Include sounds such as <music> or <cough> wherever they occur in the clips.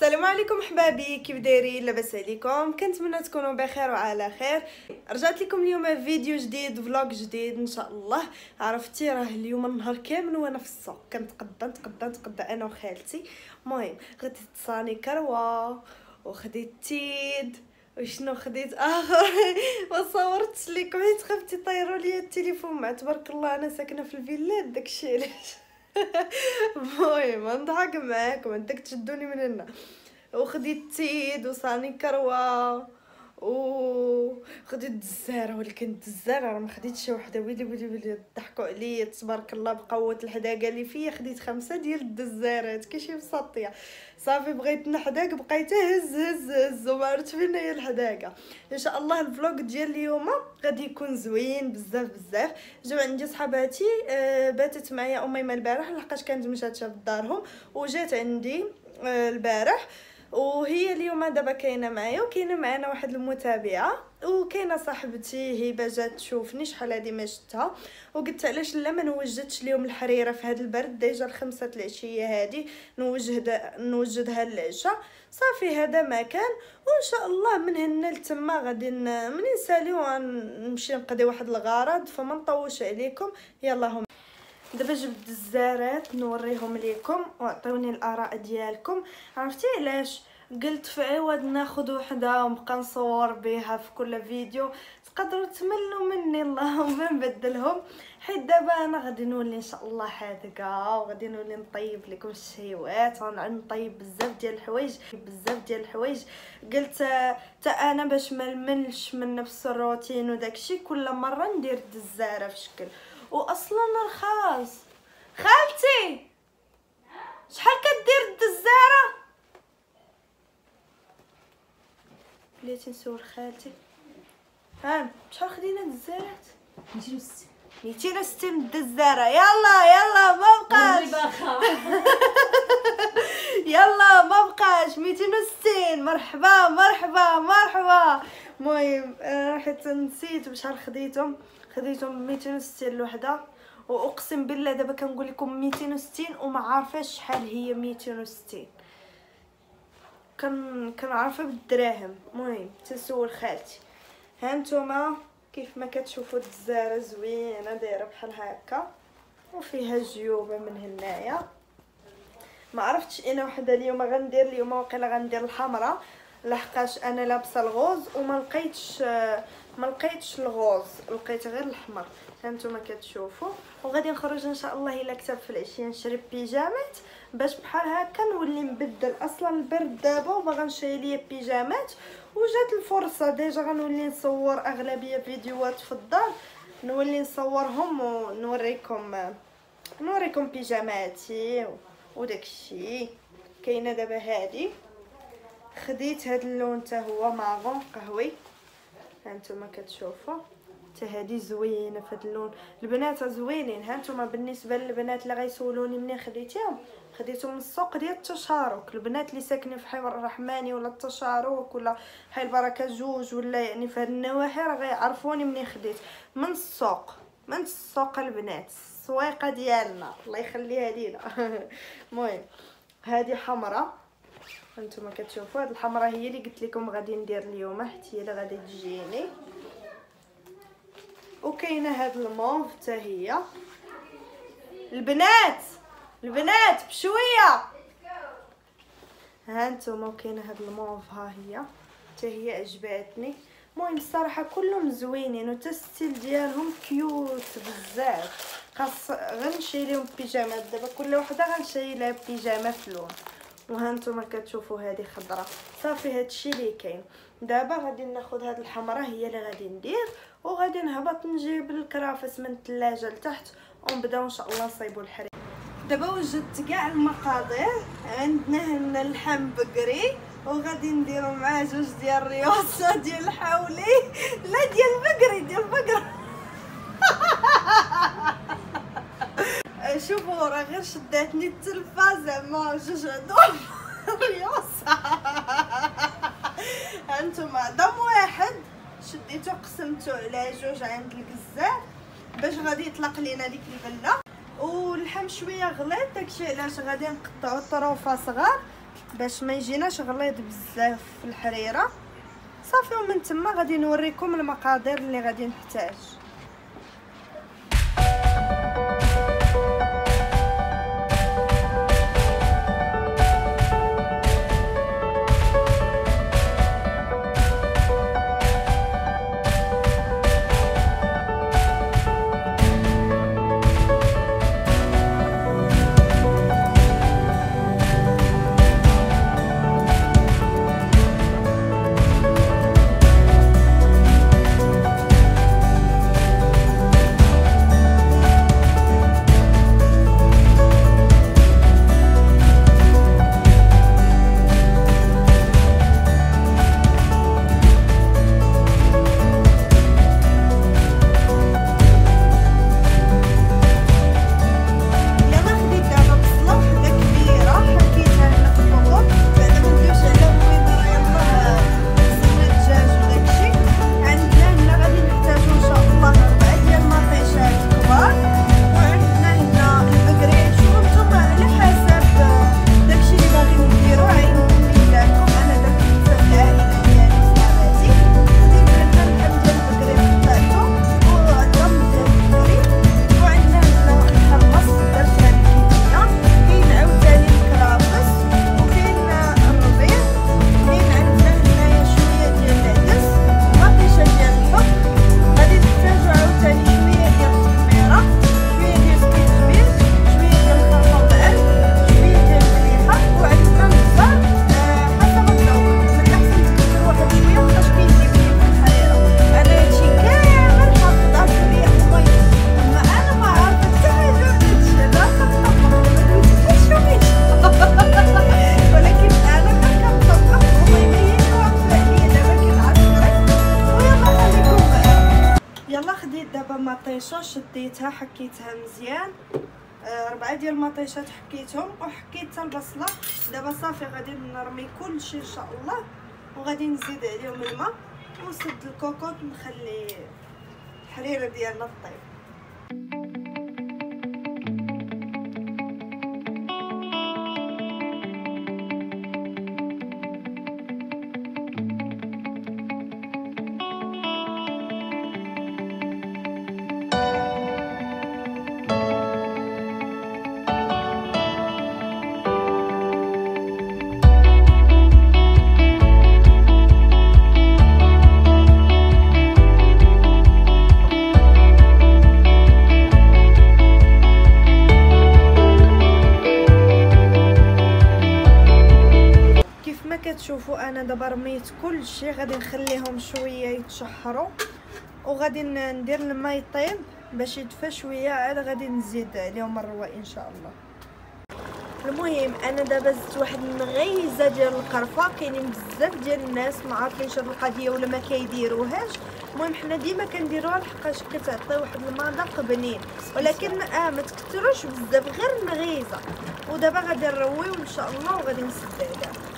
السلام عليكم أحبابي كيف دايرين؟ لاباس عليكم. كنتمنى تكونوا بخير وعلى خير. رجعت لكم اليوم فيديو جديد فلوق جديد إن شاء الله. عرفتي راه اليوم النهار كامل وأنا في السوق كنتقدى نتقدى نتقدى أنا وخالتي. المهم غديت تصاني كروة وخديت تيد. وشنو خديت؟ <laughs> اخر ما صورتش لكم حيت خفتي طيروا لي التليفون؟ مع تبارك الله أنا ساكنة في الفيلا داكشي علاش؟ <laughs> المهم نضحك معاكم عندك تشدوني من هنا. وخديت تيد وصاني كروة. و خديت الدزارة ولكن الدزارة راه ما خديتش وحدة. ويلي ويلي ويلي ضحكوا عليا تبارك الله بقوه الحداقة اللي فيا خديت خمسة ديال الدزارات كيشي مسطية. صافي بغيت نحداق بقيت هز هز هز وما عرفت فين هي الحداقة. إن شاء الله الفلوق ديال اليوم غادي يكون زوين بزاف بزاف. جاو عندي صحاباتي آه باتت معايا اميمه البارح لحقاش كانت مشات بدارهم وجات عندي آه البارح. وهي اليوم دابا كاينة معايا وكاينة معنا واحد المتابعة وكاينة صاحبتي هبة جات تشوفني شحال هادي ما شفتها وقلت علاش لا ما نوجدش اليوم الحريرة في هذا البرد ديجا الخمسة العشية هادي نوجد نوجدها للعشاء صافي هذا مكان وإن شاء الله من هنا لتما غادي من نساليو نمشي نقضي واحد الغرض فما نطوش عليكم. يلا هم دابا جبت الزارات نوريهم ليكم وعطيوني الآراء ديالكم. عرفتي علاش؟ قلت في عوض ناخذ وحدة ونبقى نصور بها في كل فيديو. تقدروا تملوا مني اللهم نبدلهم. حيت دابا أنا غادي نولي إن شاء الله حاذقه وغادي نولي نطيب لكم الشهيوات. ونطيب بزاف ديال الحوايج بزاف ديال الحوايج. قلت تا أنا باش ما نملش من نفس الروتين وداكشي كل مرة ندير الدزاره في شكل. واصلا رخاص خالتي! شحال كدير الدزاره بلاتي نسول خالتي. ها شحال خدينا الدزارات 260 260 الدزاره يلا يلا ما بقاش. <laughs> يلا ما بقاش. 260 مرحبا مرحبا مرحبا. المهم حيت نسيت بشحال خديتهم. خديتهم 260 الوحدة. وأقسم بالله دابا كنقول لكم 260 وما عارفاش شحال هي 260 كان كنعرفها بالدراهم. المهم تنسول خالتي. ها نتوما كيف ما كتشوفوا الدزارة زوينة دايرة بحال هكا. وفيها جيوبة من هنايا. ما عرفتش أنا وحدة اليوم غندير اليوم واقيلا غندير الحمراء. لحقاش أنا لابسة ال rose وما لقيتش ما لقيتش ال rose لقيت غير الاحمر هانتوما كتشوفوا. وغادي نخرج إن شاء الله الا كتب في العشيه نشري بيجامات. باش بحال هكا نولي نبدل أصلا البرد دابا وباغا نشري ليا بيجامات. وجات الفرصة déjà غنولي نصور أغلبية فيديوهات في الدار. نولي نصورهم ونوريكم نوريكم بيجاماتي وداكشي كاينة دابا هادي. خديت هاد اللون حتى هو مارون قهوي. هانتوما كتشوفوا حتى هادي زوينة فهاد اللون. البنات زوينين. هانتوما بالنسبة للبنات اللي غيسولوني منين خديتيهم؟ خديتهم من السوق ديال التشارك. البنات اللي ساكنين في حي الرحماني ولا التشارك ولا حي البركة جوج ولا يعني في هاد النواحي راه غيعرفوني منين خديت. من السوق. من السوق البنات. السويقة ديالنا. الله يخليها لينا. <laughs> المهم هذه حمراء. هانتوما كتشوفوا هاد الحمراء هي اللي قلت لكم غادي ندير اليوم حتى هي اللي غادي تجيني. وكاينة هاد الموف حتى هي. البنات! البنات بشوية! هانتوما وكاينة هاد الموف ها هي. حتى هي عجباتني. المهم الصراحة كلهم زوينين و ال style ديالهم cute بزاف. خاص غنشري لهم بيجامات. دابا كل وحدة غنشري لها بيجامة في لون وهانتوما كتشوفوا هذه خضراء صافي هادشي اللي كاين. دابا غادي ناخذ هاد الحمراء هي اللي غادي ندير وغادي نهبط نجيب الكرافس من الثلاجه لتحت ونبداو إن شاء الله نصايبوا الحرير. دابا وجدت كاع المقادير. عندنا هنا اللحم بقري وغادي نديرو معاه جوج ديال الريوسه <laughs> ديال الحولي لا ديال البقري ديال البقرة. شوفوا راه غير شداتني التلفاز زعما جوج عندهم ريوسه هانتوما دم واحد. شديتو قسمتو على جوج عند الكزار باش غادي يطلق لينا ديك البلة. واللحم شوية غليظ داكشي علاش غادي نقطعو طروفه صغار باش ما يجيناش غليظ بزاف في الحريرة. صافي ومن تما غادي نوريكم المقادير اللي غادي نحتاج. شديتها حكيتها مزيان. آه، ربعة ديال المطيشات حكيتهم وحكيت حتى البصلة. دابا صافي غادي نرمي كلشي إن شاء الله وغادي نزيد عليهم الماء ونسد الكوكوط ونخلي الحريره ديالنا طيب أنا دابا رميت كل شيء غادي نخليهم شوية يتشحروا وغادي ندير الماء يطيب باش يدفى شوية عاد غادي نزيد عليهم الرواء إن شاء الله. المهم أنا دابا زدت واحد المغيزة ديال القرفة كاينين بزاف ديال الناس ما عارفينش هاد القضية ولا ما كيديروهاش. المهم حنا ديما كنديروها لحقاش كتعطي واحد المذاق بنين. ولكن آه ما تكثروش بزاف غير المغيزة. ودابا غادي نرويو إن شاء الله وغادي نسد عليها.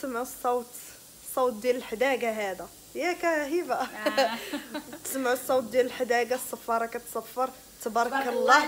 سمعوا الصوت <laughs> الصوت ديال الحداقة هذا. ياك هبه آه. تسمعوا الصوت ديال الحداقة الصفاره كتصفر. تبارك الله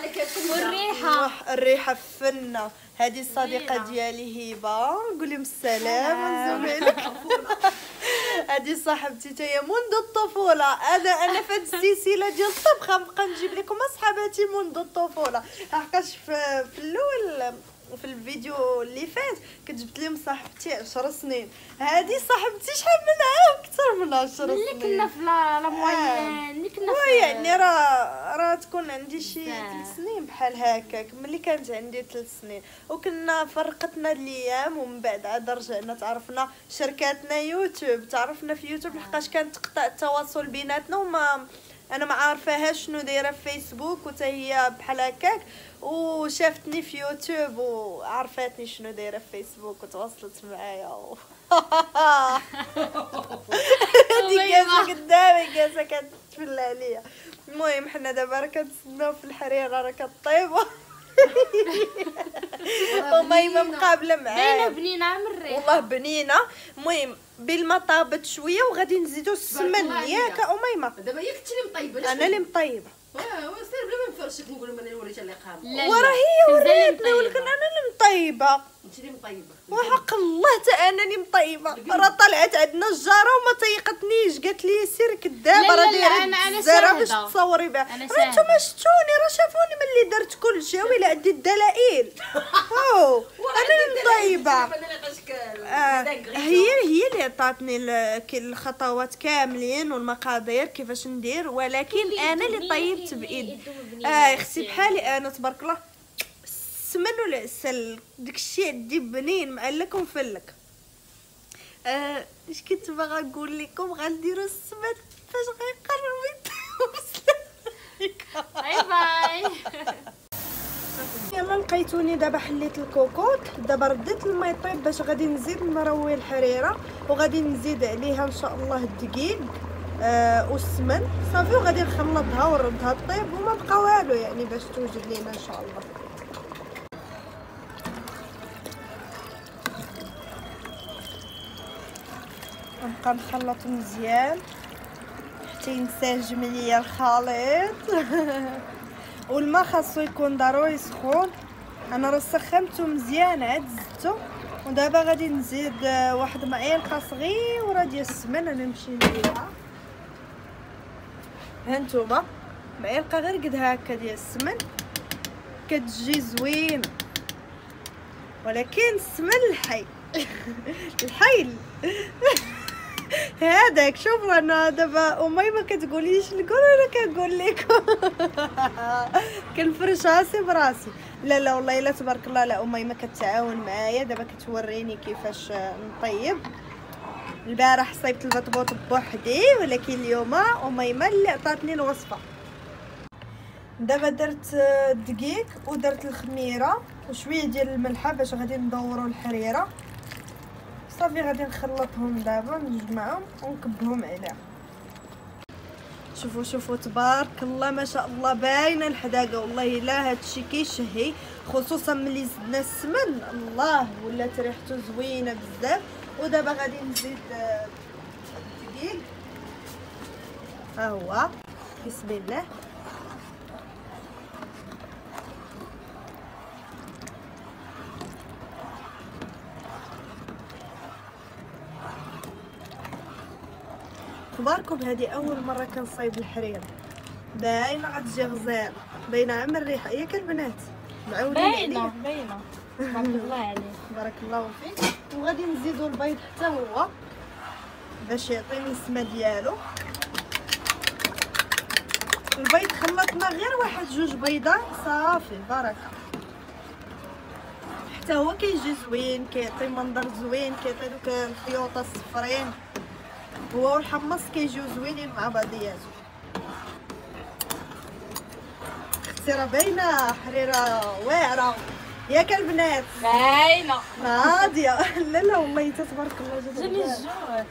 والريحة. الريحة فنة. هذه الصديقة ديالي هبة. نقول لهم السلام نزولك <laughs> هذه صاحبتي تاهي منذ الطفولة. أنا أنا في هذه السلسلة ديال الطبخة. نبقى نجيب لكم أصحاباتي منذ الطفولة. لحقاش في, في الأول وفي الفيديو اللي فات كنت جبت لهم صاحبتي 10 سنين. هذه صاحبتي شحال منها أكثر من 10 سنين. ملي كنا في لا لا موين ملي كنا في يعني راه راه تكون عندي شي 3 سنين بحال هكاك. ملي كانت عندي 3 سنين. وكنا فرقتنا الأيام ومن بعد عاد رجعنا تعرفنا شركاتنا يوتيوب. تعرفنا في يوتيوب لحقاش كانت تقطع التواصل بيناتنا وما أنا ما عارفاهاش شنو دايرة في فيسبوك وتا هي بحال هكاك وشافتني في يوتيوب وعرفاتني شنو دايرة في فيسبوك وتواصلت معايا و... <laughs> هذيك كاسه قدامي كاسه كتفل عليا. المهم حنا دابا راه كنتسناو في الحريره راه كطيبة. وميمه مقابلة باينه معايا بنينه من الريحه والله بنينه المهم بالما طابت شوية وغادي نزيدو السمن ياك. اميمه دابا هي كنتي اللي مطيبه أنا اللي مطيبة. واه سير بلا ما نفرشك نقول لهم أنا وريتها اللي قام وراه هي اللي وريتني ولكن. أنا اللي مطيبة. اللي مطيبة. وحق الله تا أنني مطيبة. راه طلعت عندنا الجارة وما طيقتنيش. قالت لي سير كدابه راه دايرة الزرع باش. تصوري بها. راه. نتوما شفتوني راه شافوني ملي درت كل شيء ويلا عندي الدلائل. <laughs> أو أنا مطيبة. آه، هي هي اللي عطاتني الخطوات كاملين والمقادير كيفاش ندير. ولكن أنا اللي طيبت بايدي آه أختي بحالي أنا تبارك الله. السمن والعسل داكشي عندي بنين معلك ومفلك آه اش كنت باغا نقول لكم؟ غنديروا السمن فاش غيقرب باي باي يلا لقيتوني دابا حليت الكوكوط دابا رديت الماء يطيب باش غادي نزيد نروي الحريرة وغادي نزيد عليها إن شاء الله الدقيق آه والسمن. صافي وغادي نخلطها ونردها طيب وما بقى والو يعني باش توجد لينا إن شاء الله. نبقى نخلط مزيان. حتى ينسجم ليا الخليط. <laughs> والماء خاصو يكون ضروري سخون. أنا راه سخنته مزيان عاد زدته ودابا غادي نزيد آه، واحد معلقه صغيره ديال السمن أنا نمشي نديرها ها نتوما. معلقه غير قد هكا ديال السمن. كتجي زوين. ولكن السمن الحي. <laughs> الحي. <laughs> هذاك شوف أنا دابا امي ما كتقوليش نقول أنا كنقول لكم. <laughs> كنفرش راسي براسي. لا لا والله الا تبارك الله لا أمي ما كتعاون معايا. دابا كتوريني كيفاش نطيب. البارح صيبت البطبوط بوحدي ولكن اليوم اميمه اللي عطاتني الوصفة. دابا درت آه، الدقيق ودرت الخميرة وشوية ديال الملحة باش غادي ندوروا الحريرة. صافي غادي نخلطهم دابا نجمعهم ونكبهم عليها شوفوا شوفوا تبارك الله ما شاء الله باينة الحداقة. والله إلا هادشي كيشهي خصوصا ملي زدنا السمن. الله ولات ريحته زوينة بزاف. ودابا غادي نزيد آه، الدقيق ها هو. بسم الله. أخباركم؟ هذه أول مرة كنصايب الحرير. باينه غتجي غزال باينة عم الريحه ياك البنات باينة باينة. تبارك الله عليك. <laughs> بارك الله فيك. وغادي نزيدو البيض حتى هو. باش يعطيني السما ديالو. البيض خلطنا غير واحد جوج بيضات. صافي بركه حتى هو كيجي زوين كيعطي منظر زوين كيعطي دوك الخيوط الصفرين. هو والحمص كيجيو زوينين مع بعضياتهم أختي راه باينه حريره واعره ياك البنات باينة. ناضيه لا لا والله تبارك الله جات. الجوع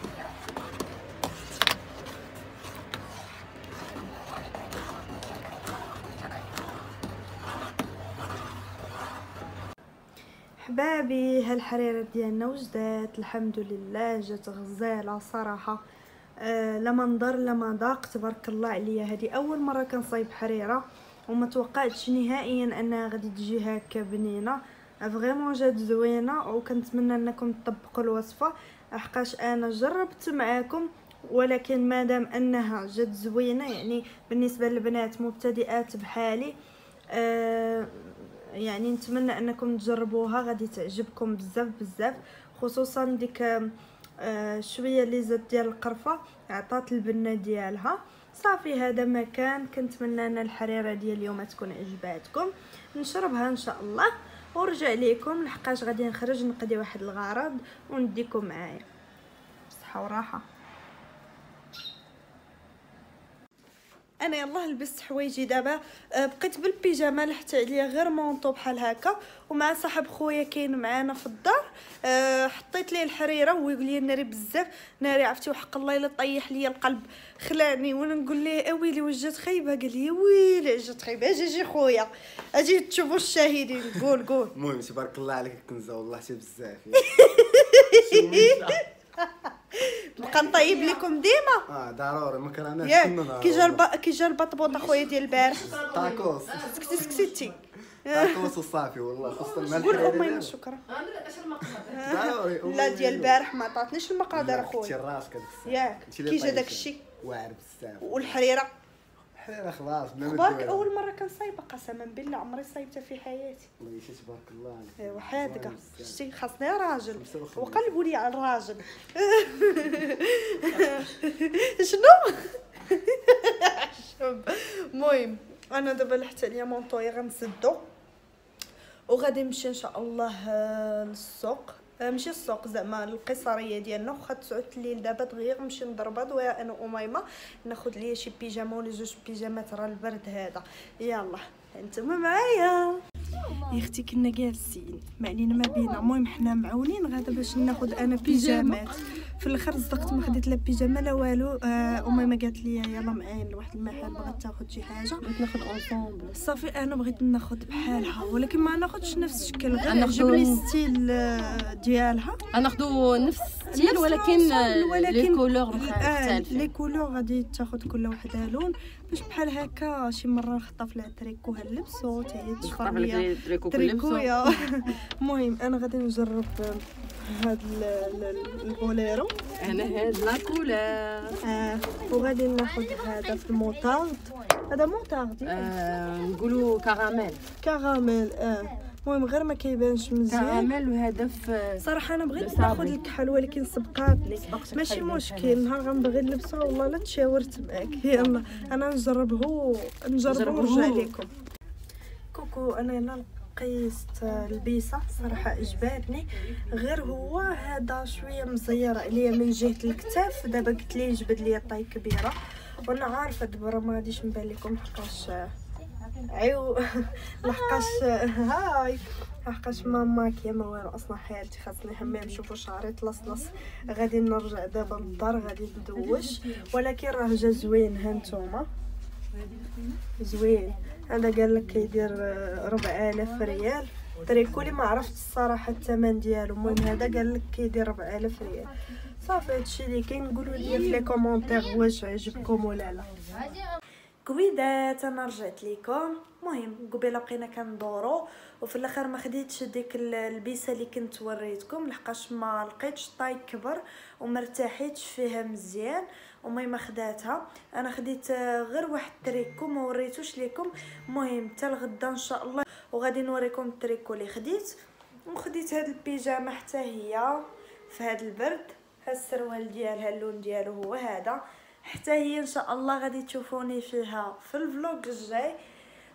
حبابي هالحريرة ديالنا وجدات. الحمد لله جات غزالة صراحة. آه لا منظر لا مذاق تبارك الله عليا. هذه أول مرة كنصايب حريرة وما توقعتش نهائيا انها غادي تجي هكا بنينة. فريمون جات زوينة وكنتمنى أنكم تطبقوا الوصفة. حقاش أنا جربت معاكم ولكن مادام أنها جات زوينة يعني بالنسبة للبنات مبتدئات بحالي آه يعني نتمنى أنكم تجربوها. غادي تعجبكم بزاف بزاف خصوصا ديك آه، شوية اللي زاد ديال القرفة عطات البنة ديالها. صافي هذا ما كان كنتمنى أن الحريرة ديال اليوم تكون عجباتكم. نشربها إن شاء الله. ورجع ليكم لحقاش غادي نخرج نقضي واحد الغرض ونديكم معايا. بصحه وراحة. أنا يلاه لبست حوايجي دابا. آه، بقيت بالبيجامة لحت عليا غير مونطو بحال هكا ومع صاحب خويا كاين معانا في الدار. آه حطيت ليه الحريرة وهو يقول لي ناري بزاف. ناري عرفتي وحق الله إلا طيح لي القلب. خلعني وأنا نقول ليه أويلي وجات خايبة؟ قال لي ويلي جات خايبة. أجي أجي خويا. أجي تشوفوا الشاهدين. قول قول. المهم تبارك الله عليك كنزة والله حتى بزاف. <laughs> نبقى نطيب لكم ديما. آه ضروري ما كرهناش ياك كي جا الب... كي جا البطبوط أخويا ديال البارح. طاكوس سكتي سكتي طاكوس وصافي والله خصوصا مع قول أمي الحريرة شكرا. لا ضروري ديال البارح ما عطاتنيش المقادير كنتي أخويا. راسك ياك. كي جا. داك الشيء واعر بزاف. والحريرة. حريره خلاص بلا ما أخبارك؟ تدوي. أول مرة كنصايبه قسما بالله عمري صايبتها في حياتي. والله شي تبارك الله عليك ايوا حادقه. شتي خاصني راجل. وقلبوا لي على الراجل. <laughs> شنو؟ المهم أنا دابا لحت عليا manteau غنسدو. وغادي نمشي إن شاء الله آه، للسوق. ماشي السوق زعما القصرية ديالنا واخا تسعود الليل دابا دغيا نمشي نضربها دويرة أنا واميمه ناخذ ليا شي بيجامة ولا جوج بيجامات راه البرد هذا. يلا انتما معايا يا أختي كنا جالسين ما علينا ما بينا. المهم حنا معونين غادا باش ناخذ أنا بيجامات. في الآخر صدقت ما خديت لا بيجامة لا والو. آه اميمه قالت لي يلا معايا لواحد المحل بغات تاخذ شي حاجة. بغيت ناخذ ensemble صافي أنا بغيت ناخذ بحالها ولكن ما ناخذش نفس الشكل. غير عجبني ال style آه، ديالها. غناخذوا نفس نفس ولكن les couleurs آه، les couleurs غادي تاخذ كل وحده لون باش بحال هكا شي مرة نخطف لها تريكو هنلبسو حتى هي تشفر ليا tricot tricot ويا <laughs> المهم أنا غادي نجرب هاد ال- ال- ال boléro. أنا هاد la couleur. آه وغادي ناخذ هذا في الموطارد هذا موطارد آه، نقولوا caramel caramel آه. المهم غير ما كيبانش مزيان. كراميل وهذا في صراحة أنا بغيت. ناخذ الكحل ولكن سبقاتني. سبقتك ماشي مشكل. نهار غنبغي نلبسها والله لا تشاورت معاك. <laughs> يلا. أنا نجربه. نجربه. ونرجع لكم. كوكو أنا هنا قيست البيسة. صراحة عجباتني غير هو هذا شوية مزير عليا من جهة الكتاف. دابا قلت ليه جبد لي طاي كبيرة. وأنا عارفة دابا راه ما غاديش نبان لكم حقاش عيو. <laughs> لحقاش هاي. لحقاش ما ماكيا ما والو أصلا حياتي خاصني حمام شوفوا شعري طلص غادي نرجع دابا للدار غادي ندوش. ولكن راه جا زوين ها نتوما. زوين. هذا قال لك كيدير آه، ربع آلاف ريال. تريكولي ما عرفت الصراحة الثمن ديالو. المهم هذا قال لك كيدير ربع آلاف ريال. صافي هادشي اللي كاين قولوا لي في لي كومونتير واش عجبكم ولا لا. كويدات أنا رجعت لكم المهم قبيلة بقينا كندورو وفي الآخر ما خديتش ديك ال- ال pièce اللي كنت وريتكم لحقاش ما لقيتش taille كبر وما ارتاحيتش فيها مزيان ومي خداتها. أنا خديت آه، غير واحد التريكو ما وريتوش لكم المهم حتى الغدا إن شاء الله وغادي نوريكم التريكو اللي خديت. وخديت هاد البيجامة حتى هي في هاد البرد. ها السروال ديالها اللون ديالو هو هذا. حتى هي إن شاء الله غادي تشوفوني فيها في الفلوق الجاي.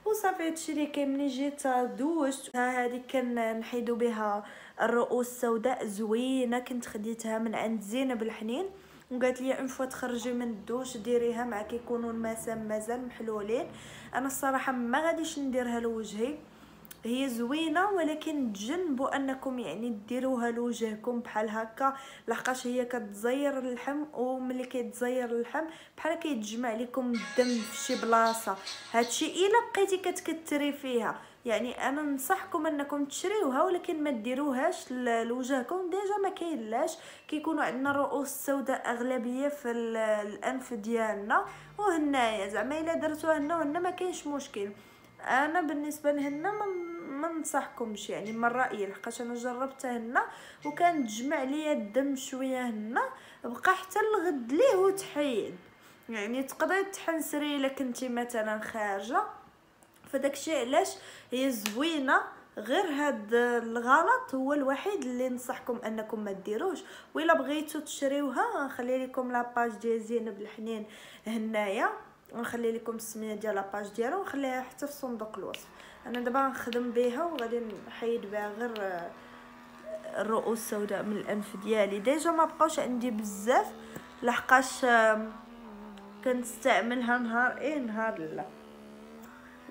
وصافي هادشي اللي كاين ملي جيت دوشت ها هذه كان نحيدو بها الرؤوس السوداء زوينة كنت خديتها من عند زينب الحنين. وقالت لي أون فوا تخرجي من الدوش ديريها مع كيكونوا المسام مازال محلولين. أنا الصراحة ما غاديش نديرها لوجهي. هي زوينة ولكن تجنبوا أنكم يعني ديروها لوجهكم بحال هكا لحقاش هي كتزير اللحم وملي كيتزير اللحم بحال كيتجمع لكم الدم في شي بلاصة. هادشي إلا بقيتي كتكتري فيها. يعني أنا ننصحكم أنكم تشريوها ولكن ما ديروهاش لوجهكم déjà ما كاينلاش. كيكونوا عندنا الرؤوس السوداء أغلبية في ال- الأنف ديالنا. وهنايا زعما إلا درتوها هنا وهنا ما كاينش مشكل. أنا بالنسبة لهنا ما ما ننصحكمش يعني من رأيي لحقاش أنا جربتها هنا وكان تجمع ليا الدم شوية هنا بقى حتى الغد ليه وتحيد. يعني تقدري تحنسري إلا كنتي مثلا خارجة. فداك الشيء علاش هي زوينة غير هاد الغلط هو الوحيد اللي ننصحكم أنكم ما ديروش. وإلا بغيتو تشريوها نخلي لكم la page ديال زينب الحنين هنايا. ونخلي لكم السمية ديال la page ديالها ونخليها حتى في صندوق الوصف. أنا دابا نخدم بها وغادي نحيد بها غير آه، الرؤوس السوداء من الأنف ديالي. déjà ما بقاوش عندي بزاف لحقاش كنستعملها نهار إيه نهار لا.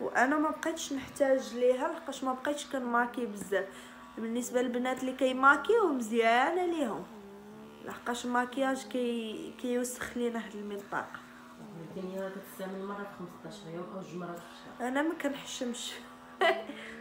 وأنا ما بقيتش نحتاج ليها لحقاش ما بقيتش كنماكي بزاف. بالنسبة للبنات اللي كيماكيو مزيانه ليهم. لحقاش الماكياج كي كيوسخ لينا هاد المنطقة. الثانية كتستعمل مرة في 15 يوم أو جوج مرات في الشهر. أنا ما كنحشمش. <laughs>